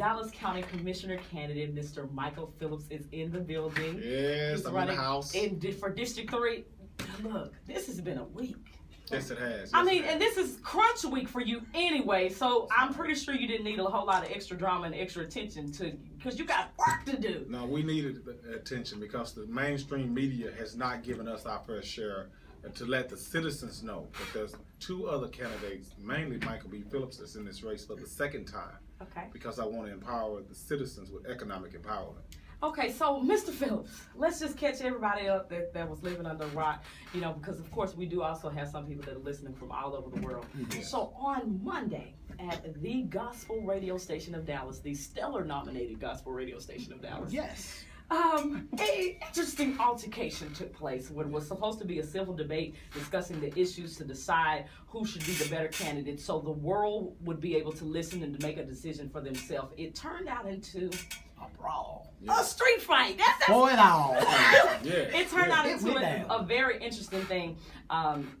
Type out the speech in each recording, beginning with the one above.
Dallas County Commissioner candidate, Mr. Micah Phillips, is in the building. Yes, He's I'm in the house. in for District Three. Look, this has been a week. yes, it has. I mean, it and this is crunch week for you anyway, so I'm pretty sure you didn't need a whole lot of extra drama and extra attention to because you got work to do. No, we needed attention because the mainstream media has not given us our fair share and to let the citizens know that there's two other candidates, mainly Micah B. Phillips, that's in this race for the second time Okay. because I want to empower the citizens with economic empowerment. Okay, so Mr. Phillips, let's just catch everybody up that, that was living under a rock, you know, because of course we do also have some people that are listening from all over the world. Yes. So on Monday at the gospel radio station of Dallas, the stellar nominated gospel radio station of Dallas, Yes. Um, a interesting altercation took place when it was supposed to be a civil debate discussing the issues to decide who should be the better candidate so the world would be able to listen and to make a decision for themselves. It turned out into A brawl. a street fight. That's, that's For it all. Yeah. it turned out into a, a very interesting thing. Um,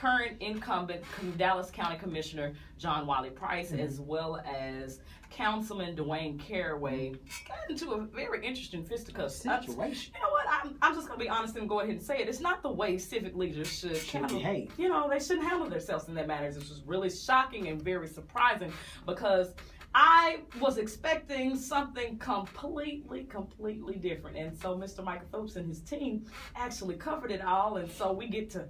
current incumbent Dallas County Commissioner John Wiley Price, Mm-hmm. as well as Councilman Dwaine Caraway, got into a very interesting fisticuffs. Uh, Situation. You know what? I'm, I'm just gonna be honest and go ahead and say it. It's not the way civic leaders should Should handle. behave. You know, they shouldn't handle themselves in that manner. It's just really shocking and very surprising because I was expecting something completely, completely different. And so Mr. Micah Phillips and his team actually covered it all. And so we get to,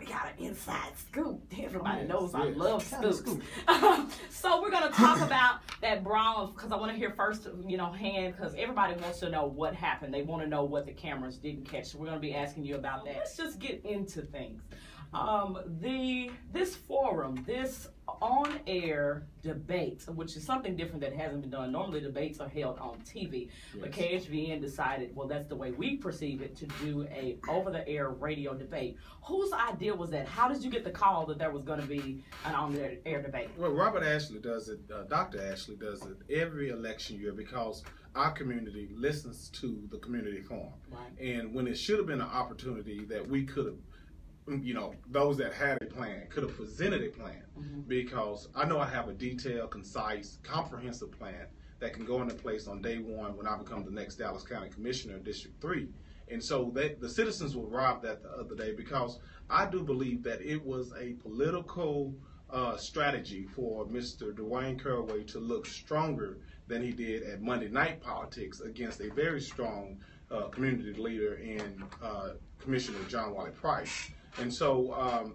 we got an inside scoop. Everybody Yes, knows I love scoops. so we're going to talk about that brawl because I want to hear first, you know, hand, because everybody wants to know what happened. They want to know what the cameras didn't catch. So we're going to be asking you about that. Let's just get into things. Um, the this forum, this on-air debate, which is something different that hasn't been done. Normally, debates are held on TV, but Yes. KHVN decided, well, that's the way we perceive it, to do a over-the-air radio debate. Whose idea was that? How did you get the call that there was going to be an on-air debate? Well, Robert Ashley does it, uh, Dr. Ashley does it every election year because our community listens to the community forum. Right. And when it should have been an opportunity that we could have, you know, those that had a plan could have presented a plan Mhm. because I know I have a detailed, concise, comprehensive plan that can go into place on day one when I become the next Dallas County Commissioner of District 3. And so they, the citizens were robbed that the other day because I do believe that it was a political uh, strategy for Mr. Dwaine Caraway to look stronger than he did at Monday Night Politics against a very strong uh, community leader in uh, Commissioner John Wiley Price. And so um,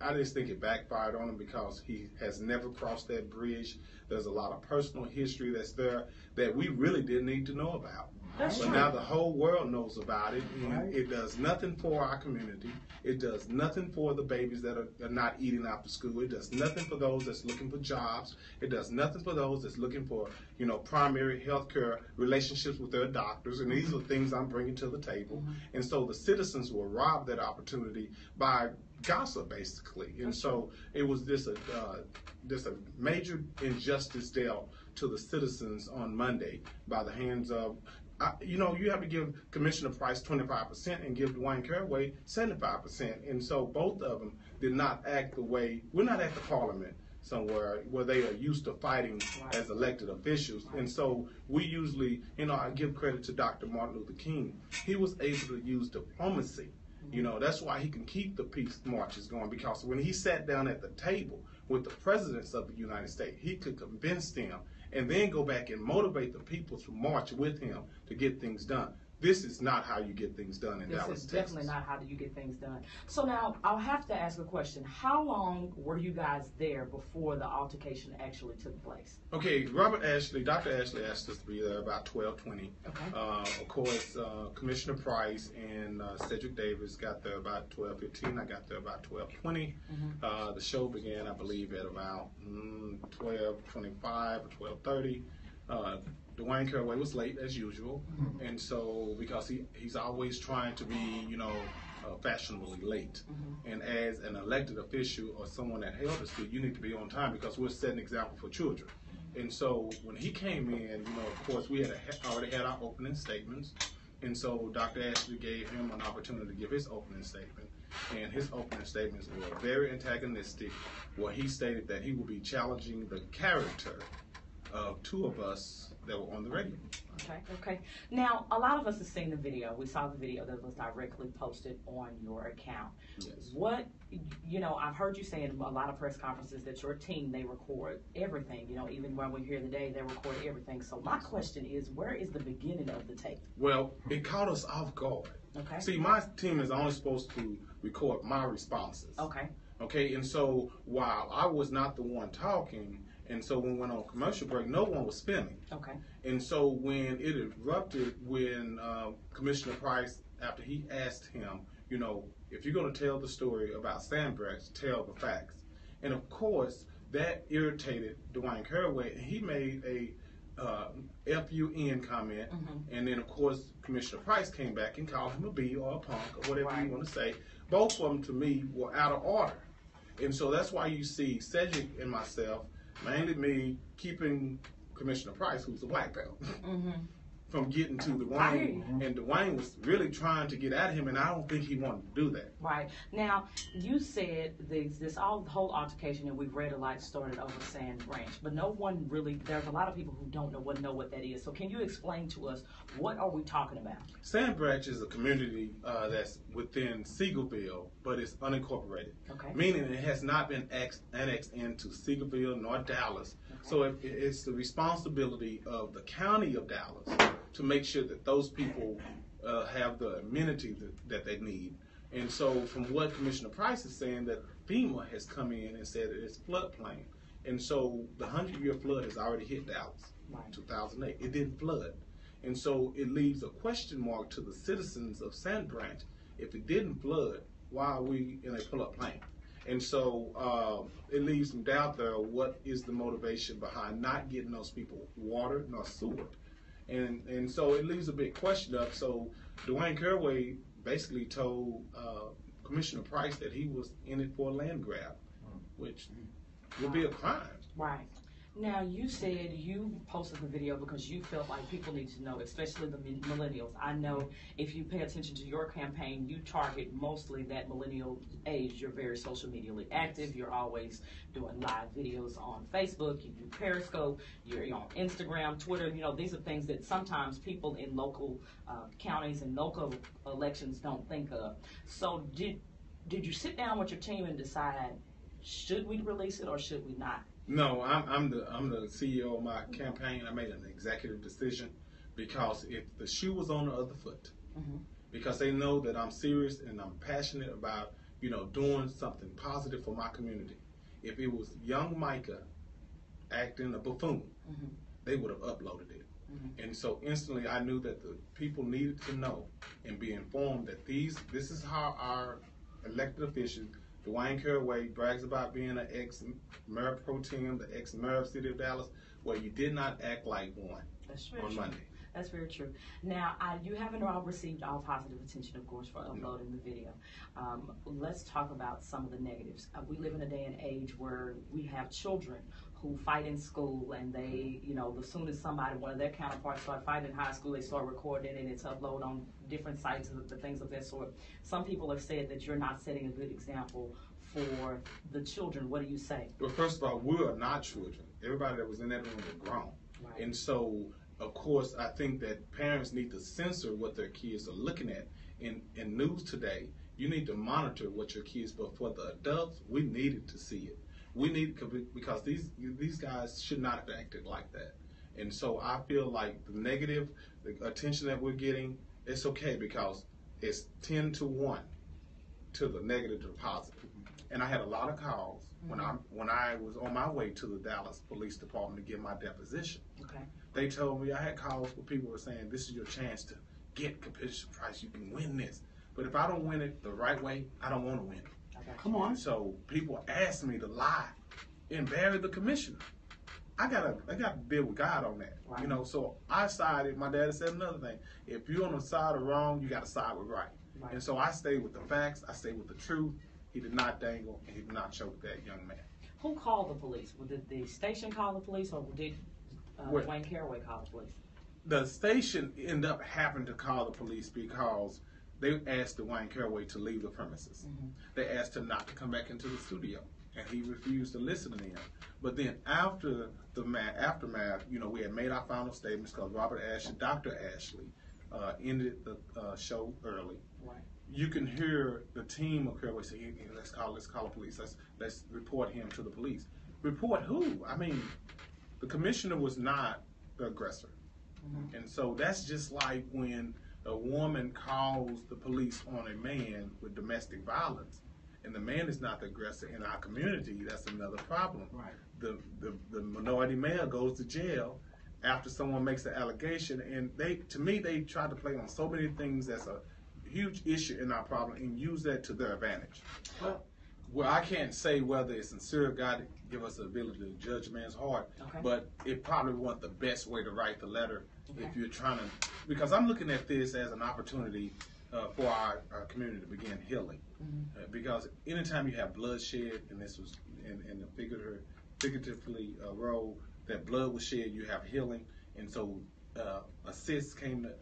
I just think it backfired on him because he has never crossed that bridge. There's a lot of personal history that's there that we really didn't need to know about. That's But true. now the whole world knows about it, and Right. it does nothing for our community. It does nothing for the babies that are, are not eating after school. It does nothing for those that's looking for jobs. It does nothing for those that's looking for, you know, primary health care relationships with their doctors. And these are mm-hmm. things I'm bringing to the table. Mm-hmm. And so the citizens were robbed that opportunity by gossip, basically. And so it was this a uh, this a major injustice dealt to the citizens on Monday by the hands of. I, you know, you have to give Commissioner Price 25% and give Dwaine Caraway 75%. And so both of them did not act the way, we're not at the parliament somewhere where they are used to fighting as elected officials. And so we usually, you know, I give credit to Dr. Martin Luther King. He was able to use diplomacy. You know, that's why he can keep the peace marches going because when he sat down at the table with the presidents of the United States, he could convince them and then go back and motivate the people to march with him to get things done. This is not how you get things done in This Dallas, is definitely not how you get things done. So now I'll have to ask a question. How long were you guys there before the altercation actually took place? Okay, Robert Ashley, Dr. Ashley asked us to be there about twelve twenty. Okay. Uh, of course, uh, Commissioner Price and uh, Cedric Davis got there about twelve fifteen. I got there about twelve twenty. Mhm. Uh, the show began, I believe, at about mm, twelve twenty-five or twelve thirty. Uh, Dwaine Caraway was late as usual, and so because he he's always trying to be, you know, uh, fashionably late. And as an elected official or someone that held a seat, you need to be on time because we're setting an example for children. And so when he came in, you know, of course, we had a, already had our opening statements. And so Dr. Ashley gave him an opportunity to give his opening statement. And his opening statements were very antagonistic, where he stated that he would be challenging the character of two of us that were on the radio. Okay, okay. Now, a lot of us have seen the video. We saw the video that was directly posted on your account. Yes. What, you know, I've heard you say in a lot of press conferences that your team, they record everything. You know, even when we're here today, they record everything. So my question is, where is the beginning of the tape? Well, it caught us off guard. Okay. See, my team is only supposed to record my responses. Okay. Okay, and so while I was not the one talking, and so when we went on commercial break, no one was filming. Okay. And so when it erupted, when uh, Commissioner Price, after he asked him, you know, if you're going to tell the story about Sand Branch, tell the facts. And of course, that irritated Dwaine Caraway, and he made a uh, FUN comment. Mhm. And then, of course, Commissioner Price came back and called him a B or a punk or whatever Right. you want to say. Both of them, to me, were out of order. And so that's why you see Cedric and myself, mainly me, keeping Commissioner Price, who's a black belt, Mm-hmm. From getting to Dwaine. And Dwaine was really trying to get at him, and I don't think he wanted to do that. Right. Now, you said this, this all the whole altercation that we've read a lot started over Sand Branch, but no one really. There's a lot of people who don't know what know what that is. So, can you explain to us what are we talking about? Sand Branch is a community uh, that's within Seagoville, but it's unincorporated. Okay. meaning it has not been ex- annexed into Seagoville nor Dallas. So it, it's the responsibility of the county of Dallas to make sure that those people uh, have the amenities that, that they need. And so, from what Commissioner Price is saying, that FEMA has come in and said that it's floodplain. And so, the 100 year flood has already hit Dallas Right. in 2008. It didn't flood. And so, it leaves a question mark to the citizens of Sand Branch. If it didn't flood, why are we in a floodplain? And so uh, it leaves some doubt there. What is the motivation behind not getting those people water nor sewer? And and so it leaves a big question up. So Dwaine Caraway basically told uh, Commissioner Price that he was in it for a land grab, which would be a crime. Right. Now, you said you posted the video because you felt like people need to know, especially the millennials. I know if you pay attention to your campaign, you target mostly that millennial age. You're very social medially active. You're always doing live videos on Facebook. You do Periscope. You're on Instagram, Twitter. You know, these are things that sometimes people in local uh, counties and local elections don't think of. So, did did you sit down with your team and decide should we release it or should we not? No, I'm, I'm the I'm the CEO of my campaign. I made an executive decision because if the shoe was on the other foot, Mhm. because they know that I'm serious and I'm passionate about you know doing something positive for my community. If it was young Micah acting a buffoon, Mhm. they would have uploaded it. Mhm. And so instantly, I knew that the people needed to know and be informed that these this is how our elected officials. Dwaine Caraway brags about being an ex mayor pro tem, the ex mayor of city of Dallas, Well, you did not act like one That's on true. Monday. That's very true. Now, I, you haven't all received all positive attention, of course, for uploading the video. Um, let's talk about some of the negatives. Uh, we live in a day and age where we have children who fight in school, and they, you know, as soon as somebody, one of their counterparts, start fighting in high school, they start recording it, and it's uploaded on different sites and the things of that sort. Some people have said that you're not setting a good example for the children. What do you say? Well, first of all, we are not children. Everybody that was in that room was grown. Right. And so, of course, I think that parents need to censor what their kids are looking at. In, in news today, you need to monitor what your kids, but for the adults, we needed to see it. We need, because these, these guys should not have acted like that. And so I feel like the negative the attention that we're getting, it's okay because it's 10 to 1 to the negative to the positive. And I had a lot of calls when mm-hmm. I when I was on my way to the Dallas Police Department to get my deposition. Okay. They told me I had calls where people were saying, "This is your chance to get Commissioner Price. You can win this." But if I don't win it the right way, I don't want to win it. Come on. So people asked me to lie and bury the commissioner. I gotta I gotta deal with God on that. Right. You know, so I sided my daddy said another thing. If you're on the side of wrong, you gotta side with right. Right. And so I stayed with the facts, I stayed with the truth. He did not dangle and he did not choke that young man. Who called the police? Did the station call the police, or did uh? Dwaine Caraway call the police? The station ended up having to call the police because they asked Dwaine Caraway to leave the premises. Mhm. They asked him not to come back into the studio. and he refused to listen to them. But then after the ma- aftermath, you know, we had made our final statements because Robert Ashley, Dr. Ashley, uh, ended the uh, show early. Right. You can hear the team of Caraway say, "Hey, "Let's call, let's call the police. Let's let's report him to the police." Report who? I mean, the commissioner was not the aggressor, Mhm. and so that's just like when a woman calls the police on a man with domestic violence, and the man is not the aggressor in our community. That's another problem Right. the, the, the minority male goes to jail after someone makes an allegation and they to me they try to play on so many things that's a huge issue in our problem and use that to their advantage Well- well i can't say whether it's sincere god to give us the ability to judge a man's heart Okay. but it probably wasn't the best way to write the letter Okay. if you're trying to because i'm looking at this as an opportunity uh, for our, our community to begin healing Mhm. uh, because anytime you have bloodshed, and this was in, in the figurative, figuratively uh, role, that blood was shed, you have healing, and so uh, a cyst came to,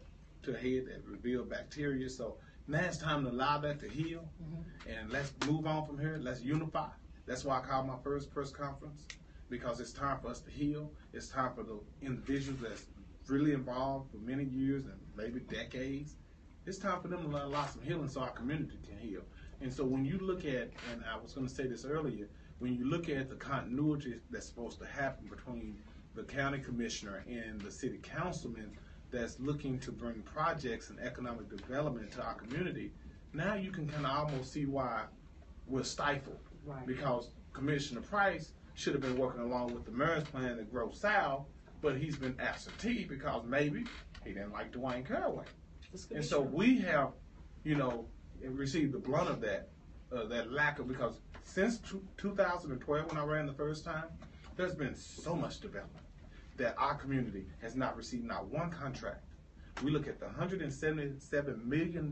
to head that revealed bacteria. So now it's time to allow that to heal, mm-hmm. and let's move on from here. Let's unify. That's why I called my first press conference because it's time for us to heal. It's time for the individuals that's really involved for many years and maybe decades. It's time for them to allow some healing so our community can heal. And so when you look at, and I was going to say this earlier, when you look at the continuity that's supposed to happen between the county commissioner and the city councilman that's looking to bring projects and economic development to our community, now you can kind of almost see why we're stifled. Right. Because Commissioner Price should have been working along with the mayor's plan to grow south, but he's been absentee because maybe he didn't like Dwaine Caraway. And so true. we have, you know, received the blunt of that, uh, that lack of, because since two, 2012, when I ran the first time, there's been so much development that our community has not received not one contract. We look at the $177 million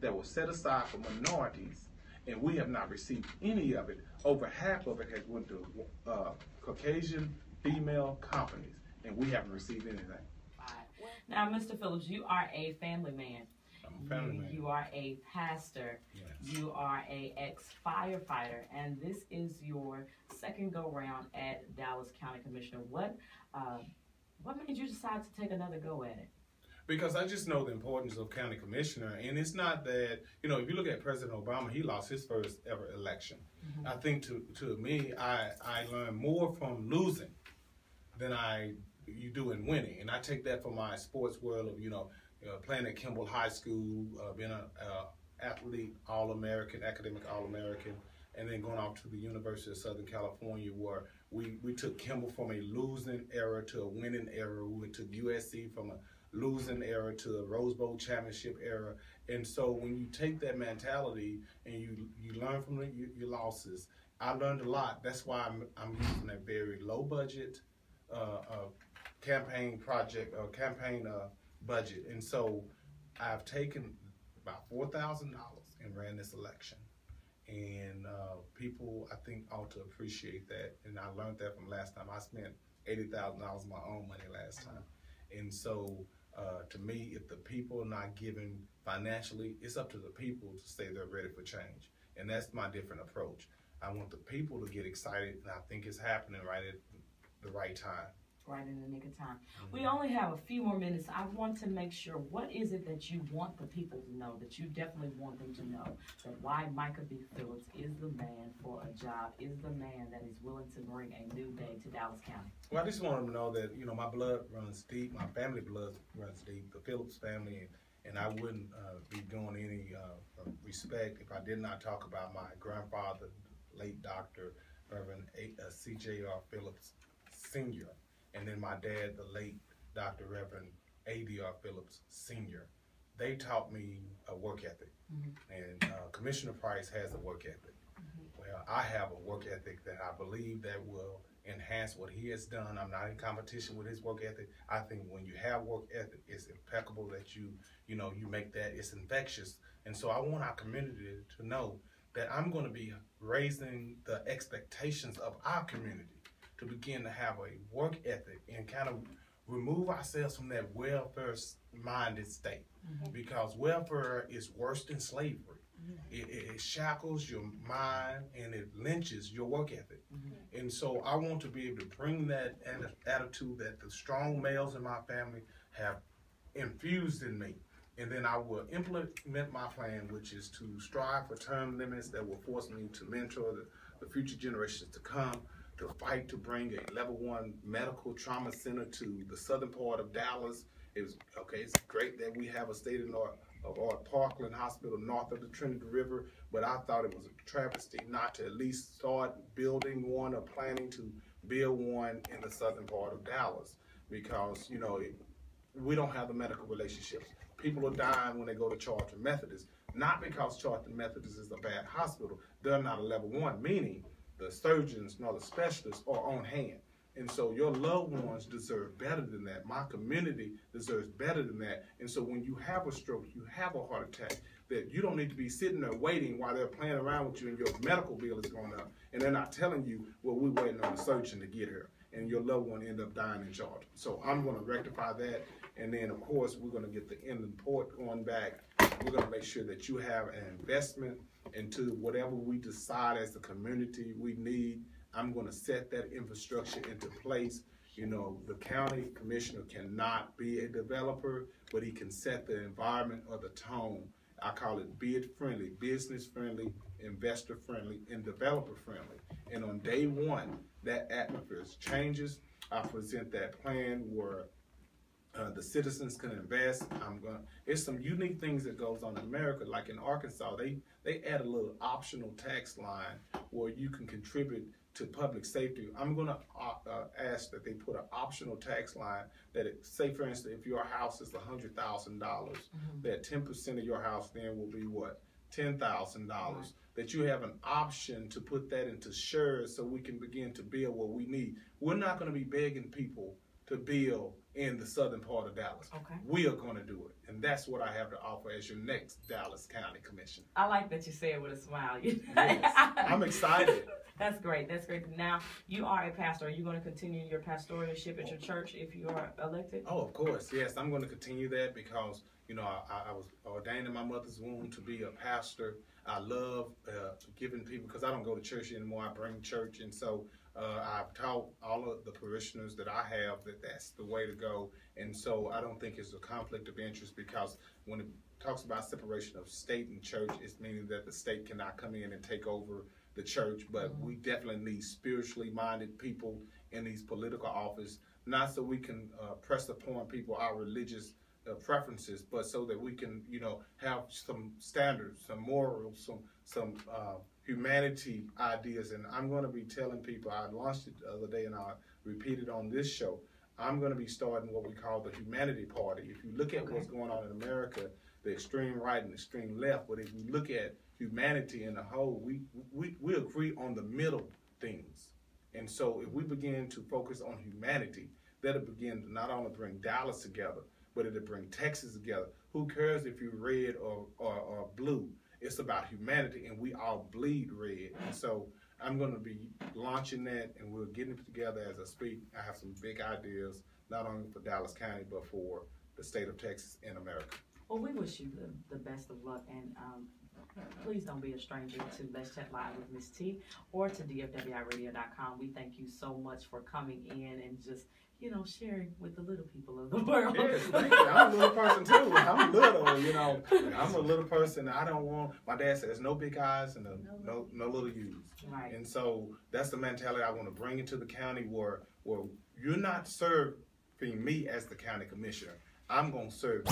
that was set aside for minorities, and we have not received any of it. Over half of it has went to uh, Caucasian female companies, and we haven't received anything. Now, Mr. Phillips, you are a family man. I'm a family you, man. you are a pastor. Yes. You are a ex firefighter, and this is your second go round at Dallas County Commissioner. What uh, what made you decide to take another go at it? Because I just know the importance of county commissioner, and it's not that you know. If you look at President Obama, he lost his first ever election. I think to to me, I I learned more from losing than I you do in winning, and I take that from my sports world of you know uh, playing at Kimball High School, uh, being an athlete, All American, academic All American, and then going off to the University of Southern California where we, we took Kimball from a losing era to a winning era. We took USC from a losing era to a Rose Bowl championship era. And so when you take that mentality and you you learn from the, your, your losses, I learned a lot. That's why I'm, I'm using a very low budget uh, uh, campaign project or campaign uh, budget. And so I've taken about four thousand dollars and ran this election. And uh, people, I think, ought to appreciate that. And I learned that from last time. I spent eighty thousand dollars of my own money last time. And so, uh, to me, if the people are not giving financially, it's up to the people to say they're ready for change. And that's my different approach. I want the people to get excited, and I think it's happening right at the right time. Right in the nick of time. We only have a few more minutes. I want to make sure what is it that you want the people to know, that you definitely want them to know, that why Micah B. Phillips is the man for a job, is the man that is willing to bring a new day to Dallas County. Well, I just want them to know that you know my blood runs deep, my family blood runs deep, the Phillips family, and, and I wouldn't uh, be doing any uh, respect if I did not talk about my grandfather, late Doctor Reverend uh, C.J.R. Phillips Senior, and then my dad, the late Dr. Reverend A.D.R. Phillips Senior. They taught me a work ethic, Mhm. and uh, Commissioner Price has a work ethic. Well, I have a work ethic that I believe that will enhance what he has done. I'm not in competition with his work ethic. I think when you have work ethic, it's impeccable that you, you know, you make that it's infectious. And so I want our community to know that I'm going to be raising the expectations of our community to begin to have a work ethic and kind of remove ourselves from that welfare minded state because welfare is worse than slavery. It, it, it, shackles your mind and it lynches your work ethic. Mm-hmm. And so I want to be able to bring that attitude that the strong males in my family have infused in me. And then I will implement my plan, which is to strive for term limits that will force me to mentor the, the future generations to come, to fight to bring a level one medical trauma center to the southern part of Dallas. It was okay, it's great that we have a state of art of our Parkland Hospital north of the Trinity River, but I thought it was a travesty not to at least start building one or planning to build one in the southern part of Dallas because, you know, it, we don't have the medical relationships. People are dying when they go to Charlton Methodist, not because Charlton Methodist is a bad hospital. They're not a level one, meaning the surgeons nor the specialists are on hand. And so your loved ones deserve better than that. My community deserves better than that. And so when you have a stroke, you have a heart attack, that you don't need to be sitting there waiting while they're playing around with you and your medical bill is going up. And they're not telling you, well, we're waiting on the surgeon to get here. And your loved one end up dying in charge. So I'm going to rectify that. And then, of course, we're going to get the inland port going back. We're going to make sure that you have an investment into whatever we decide as a community we need I'm going to set that infrastructure into place. You know, the county commissioner cannot be a developer, but he can set the environment or the tone. I call it bid friendly, business friendly, investor friendly, and developer friendly. And on day one, that atmosphere changes. I present that plan where uh, the citizens can invest. I'm going. It's some unique things that goes on in America. Like in Arkansas, they they add a little optional tax line where you can contribute to public safety, I'm going to uh, uh, ask that they put an optional tax line that, it, say for instance, if your house is $100,000, dollars mm-hmm. that 10% of your house then will be what? $10,000. That you have an option to put that into shares so we can begin to build what we need. We're not going to be begging people to build in the southern part of Dallas. Okay. We are going to do it. And that's what I have to offer as your next Dallas County Commission. I like that you say it with a smile. yes. I'm excited. That's great. That's great. Now, you are a pastor. Are you going to continue your pastoralship at your church if you are elected? Oh, of course. Yes, I'm going to continue that because, you know, I, I was ordained in my mother's womb to be a pastor. I love uh, giving people, because I don't go to church anymore, I bring church. And so uh, I've taught all of the parishioners that I have that that's the way to go. And so I don't think it's a conflict of interest because when it talks about separation of state and church, it's meaning that the state cannot come in and take over the church, but mm-hmm. we definitely need spiritually minded people in these political office, not so we can uh, press upon people our religious uh, preferences, but so that we can, you know, have some standards, some morals, some some uh, humanity ideas. And I'm going to be telling people. I launched it the other day, and I repeated on this show. I'm going to be starting what we call the Humanity Party. If you look at okay. what's going on in America, the extreme right and extreme left, but if you look at humanity in the whole, we, we, we agree on the middle things. And so if we begin to focus on humanity, that'll begin to not only bring Dallas together, but it'll bring Texas together. Who cares if you're red or, or, or blue? It's about humanity, and we all bleed red. And so I'm going to be launching that, and we're getting it together as I speak. I have some big ideas, not only for Dallas County, but for the state of Texas and America. Well, we wish you the, the best of luck, and um, please don't be a stranger to Let's Chat Live with Miss T or to DFWIRadio.com. We thank you so much for coming in and just you know, sharing with the little people of the world. Yes. I'm a little person too. I'm little, you know. I'm a little person. I don't want. My dad says no big eyes and no no, no little U's. Right. And so that's the mentality I want to bring into the county where where you're not serving me as the county commissioner. I'm gonna serve.